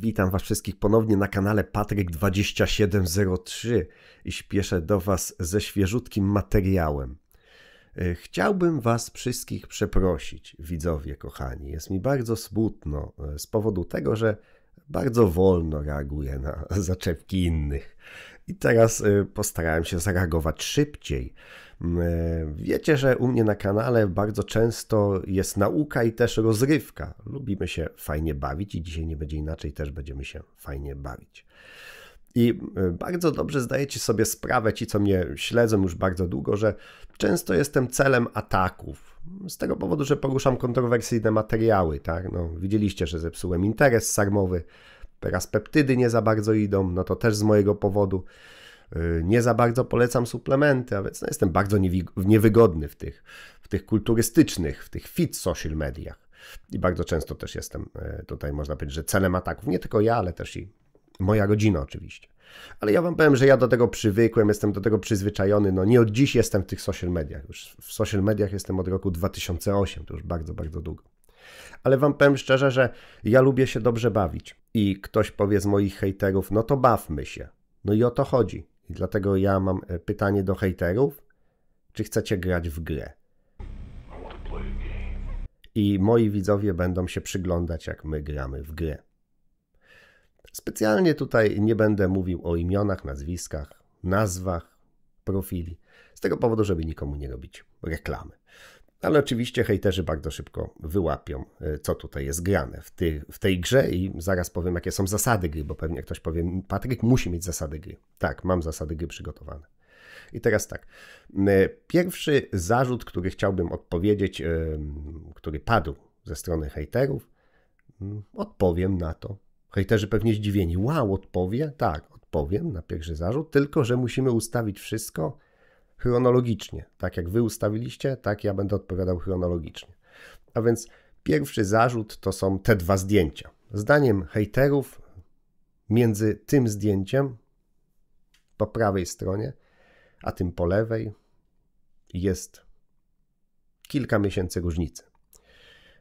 Witam Was wszystkich ponownie na kanale Patryk2703 i śpieszę do Was ze świeżutkim materiałem. E, chciałbym Was wszystkich przeprosić, widzowie kochani. Jest mi bardzo smutno e, z powodu tego, że bardzo wolno reaguję na zaczepki innych. I teraz e, postarałem się zareagować szybciej. Wiecie, że u mnie na kanale bardzo często jest nauka i też rozrywka. Lubimy się fajnie bawić i dzisiaj nie będzie inaczej, też będziemy się fajnie bawić. I bardzo dobrze zdajecie sobie sprawę, ci co mnie śledzą już bardzo długo, że często jestem celem ataków. Z tego powodu, że poruszam kontrowersyjne materiały. Tak? No, widzieliście, że zepsułem interes sarmowy, teraz peptydy nie za bardzo idą, no to też z mojego powodu. Y, nie za bardzo polecam suplementy, a więc no, jestem bardzo niewygodny w tych, w tych kulturystycznych, w tych fit social mediach. I bardzo często też jestem y, tutaj, można powiedzieć, że celem ataków. Nie tylko ja, ale też i moja rodzina oczywiście. Ale ja wam powiem, że ja do tego przywykłem, jestem do tego przyzwyczajony. No nie od dziś jestem w tych social mediach. Już w social mediach jestem od roku 2008, to już bardzo, bardzo długo. Ale wam powiem szczerze, że ja lubię się dobrze bawić. I ktoś powie z moich hejterów, no to bawmy się. No i o to chodzi. I dlatego ja mam e, pytanie do hejterów. Czy chcecie grać w grę? I moi widzowie będą się przyglądać, jak my gramy w grę. Specjalnie tutaj nie będę mówił o imionach, nazwiskach, nazwach, profili. Z tego powodu, żeby nikomu nie robić reklamy. Ale oczywiście hejterzy bardzo szybko wyłapią, e, co tutaj jest grane w, ty, w tej grze i zaraz powiem, jakie są zasady gry, bo pewnie ktoś powie, Patryk musi mieć zasady gry. Tak, mam zasady gry przygotowane. I teraz tak. E, pierwszy zarzut, który chciałbym odpowiedzieć, e, który padł ze strony hejterów, odpowiem na to. Hejterzy pewnie zdziwieni. Wow, odpowie? Tak, odpowiem na pierwszy zarzut, tylko że musimy ustawić wszystko chronologicznie. Tak jak wy ustawiliście, tak ja będę odpowiadał chronologicznie. A więc pierwszy zarzut to są te dwa zdjęcia. Zdaniem hejterów, między tym zdjęciem po prawej stronie, a tym po lewej jest kilka miesięcy różnicy.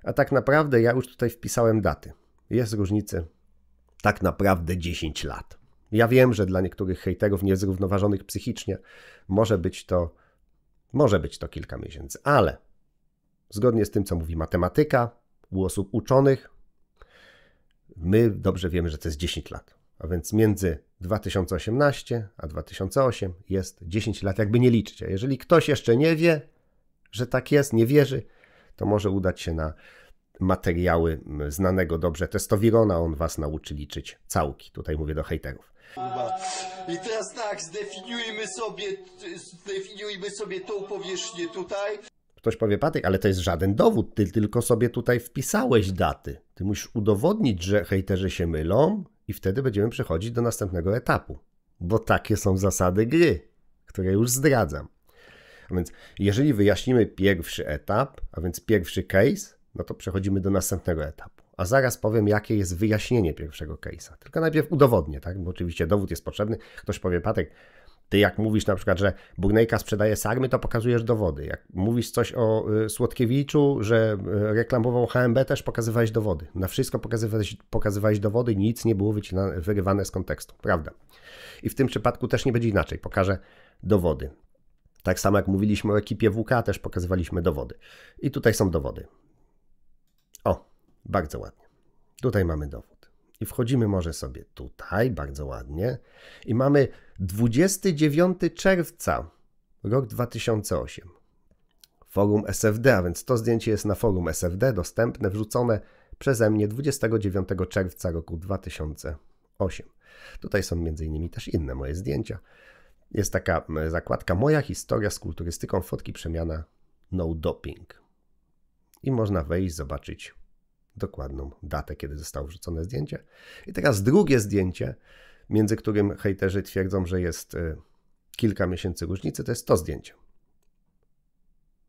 A tak naprawdę ja już tutaj wpisałem daty. Jest różnicy tak naprawdę 10 lat. Ja wiem, że dla niektórych hejterów niezrównoważonych psychicznie może być to, może być to kilka miesięcy, ale zgodnie z tym, co mówi matematyka u osób uczonych, my dobrze wiemy, że to jest 10 lat. A więc między 2018 a 2008 jest 10 lat, jakby nie liczyć. A jeżeli ktoś jeszcze nie wie, że tak jest, nie wierzy, to może udać się na materiały znanego dobrze testowirona. On was nauczy liczyć całki. Tutaj mówię do hejterów. I teraz tak, zdefiniujmy sobie, zdefiniujmy sobie tą powierzchnię tutaj. Ktoś powie, Patryk, ale to jest żaden dowód, ty tylko sobie tutaj wpisałeś daty. Ty musisz udowodnić, że hejterzy się mylą i wtedy będziemy przechodzić do następnego etapu. Bo takie są zasady gry, które już zdradzam. A więc jeżeli wyjaśnimy pierwszy etap, a więc pierwszy case, no to przechodzimy do następnego etapu. A zaraz powiem, jakie jest wyjaśnienie pierwszego case'a. Tylko najpierw udowodnię, tak? Bo oczywiście dowód jest potrzebny. Ktoś powie, Patek, ty jak mówisz na przykład, że Burnejka sprzedaje sarmy, to pokazujesz dowody. Jak mówisz coś o y, Słodkiewiczu, że y, reklamował HMB, też pokazywałeś dowody. Na wszystko pokazywałeś, pokazywałeś dowody, nic nie było wyrywane z kontekstu, prawda? I w tym przypadku też nie będzie inaczej. Pokażę dowody. Tak samo jak mówiliśmy o ekipie WK, też pokazywaliśmy dowody. I tutaj są dowody. Bardzo ładnie. Tutaj mamy dowód. I wchodzimy może sobie tutaj, bardzo ładnie. I mamy 29 czerwca, rok 2008. Forum SFD, a więc to zdjęcie jest na forum SFD dostępne, wrzucone przeze mnie 29 czerwca roku 2008. Tutaj są m.in. też inne moje zdjęcia. Jest taka zakładka Moja historia z kulturystyką, fotki przemiana, no doping. I można wejść, zobaczyć dokładną datę, kiedy zostało wrzucone zdjęcie. I teraz drugie zdjęcie, między którym hejterzy twierdzą, że jest y, kilka miesięcy różnicy, to jest to zdjęcie.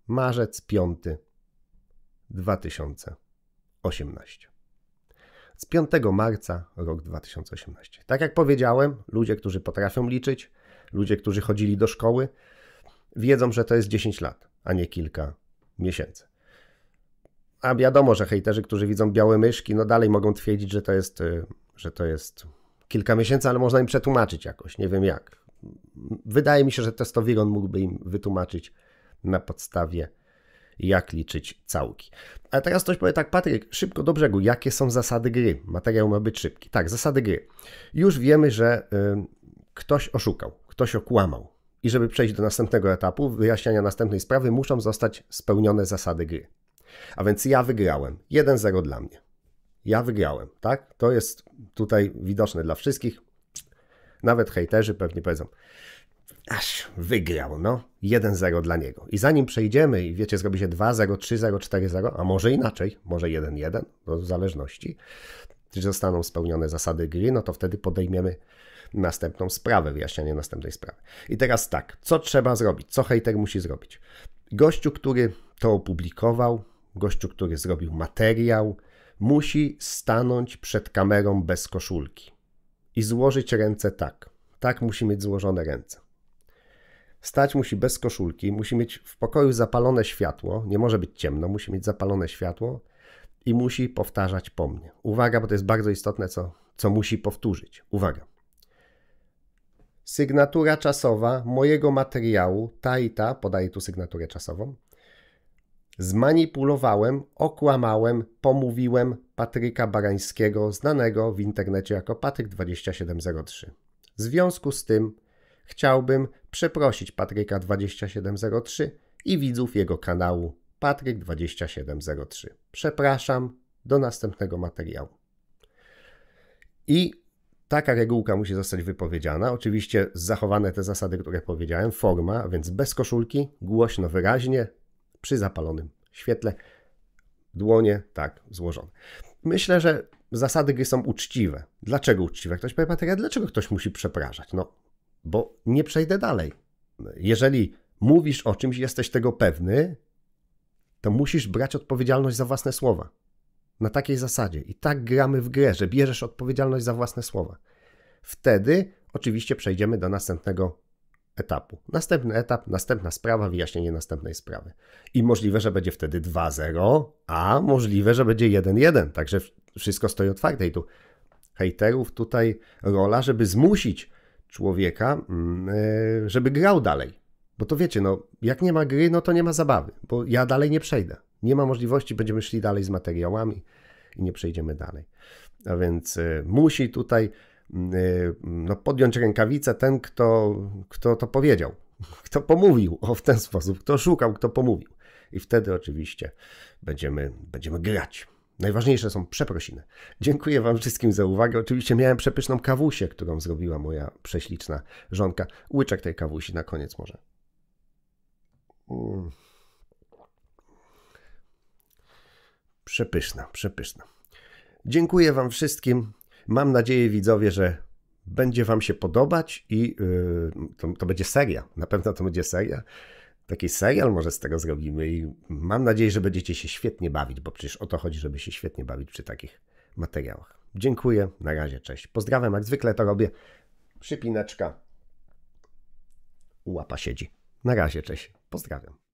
Marzec 5 2018. Z 5 marca rok 2018. Tak jak powiedziałem, ludzie, którzy potrafią liczyć, ludzie, którzy chodzili do szkoły, wiedzą, że to jest 10 lat, a nie kilka miesięcy. A wiadomo, że hejterzy, którzy widzą białe myszki, no dalej mogą twierdzić, że to jest, y, że to jest kilka miesięcy, ale można im przetłumaczyć jakoś, nie wiem jak. Wydaje mi się, że testowiron mógłby im wytłumaczyć na podstawie jak liczyć całki. A teraz ktoś powie tak, Patryk, szybko do brzegu, jakie są zasady gry? Materiał ma być szybki. Tak, zasady gry. Już wiemy, że y, ktoś oszukał, ktoś okłamał. I żeby przejść do następnego etapu, wyjaśniania następnej sprawy, muszą zostać spełnione zasady gry. A więc ja wygrałem. 1-0 dla mnie. Ja wygrałem, tak? To jest tutaj widoczne dla wszystkich. Nawet hejterzy pewnie powiedzą, aż wygrał, no. 1-0 dla niego. I zanim przejdziemy i wiecie, zrobi się 2-0, 3-0, 4-0, a może inaczej, może 1-1, no w zależności, czy zostaną spełnione zasady gry, no to wtedy podejmiemy następną sprawę, wyjaśnianie następnej sprawy. I teraz tak, co trzeba zrobić? Co hejter musi zrobić? Gościu, który to opublikował, gościu, który zrobił materiał, musi stanąć przed kamerą bez koszulki i złożyć ręce tak. Tak musi mieć złożone ręce. Stać musi bez koszulki, musi mieć w pokoju zapalone światło, nie może być ciemno, musi mieć zapalone światło i musi powtarzać po mnie. Uwaga, bo to jest bardzo istotne, co, co musi powtórzyć. Uwaga. Sygnatura czasowa mojego materiału, ta i ta, podaję tu sygnaturę czasową, zmanipulowałem, okłamałem, pomówiłem Patryka Barańskiego, znanego w internecie jako Patryk2703. W związku z tym chciałbym przeprosić Patryka2703 i widzów jego kanału Patryk2703. Przepraszam, do następnego materiału. I taka regułka musi zostać wypowiedziana. Oczywiście zachowane te zasady, które powiedziałem, forma, więc bez koszulki, głośno, wyraźnie, przy zapalonym świetle, dłonie tak złożone. Myślę, że zasady gry są uczciwe. Dlaczego uczciwe? Ktoś powie, Patryk, dlaczego ktoś musi przepraszać? No, bo nie przejdę dalej. Jeżeli mówisz o czymś, jesteś tego pewny, to musisz brać odpowiedzialność za własne słowa. Na takiej zasadzie. I tak gramy w grę, że bierzesz odpowiedzialność za własne słowa. Wtedy oczywiście przejdziemy do następnego etapu. Następny etap, następna sprawa, wyjaśnienie następnej sprawy. I możliwe, że będzie wtedy 2-0, a możliwe, że będzie 1-1. Także wszystko stoi otwarte. I tu hejterów tutaj rola, żeby zmusić człowieka, mm, e, żeby grał dalej. Bo to wiecie, no, jak nie ma gry, no to nie ma zabawy, bo ja dalej nie przejdę. Nie ma możliwości, będziemy szli dalej z materiałami i nie przejdziemy dalej. A więc y, musi tutaj no, podjąć rękawicę ten, kto, kto to powiedział, kto pomówił o w ten sposób, kto szukał, kto pomówił. I wtedy oczywiście będziemy, będziemy grać. Najważniejsze są przeprosiny. Dziękuję Wam wszystkim za uwagę. Oczywiście miałem przepyszną kawusię, którą zrobiła moja prześliczna żonka. Łyczek tej kawusi na koniec może. Mm. Przepyszna, przepyszna. Dziękuję Wam wszystkim. Mam nadzieję, widzowie, że będzie Wam się podobać i yy, to, to będzie seria. Na pewno to będzie seria taki serial może z tego zrobimy i mam nadzieję, że będziecie się świetnie bawić, bo przecież o to chodzi, żeby się świetnie bawić przy takich materiałach. Dziękuję, na razie, cześć. Pozdrawiam, jak zwykle to robię. Przypineczka. Łapa siedzi. Na razie, cześć. Pozdrawiam.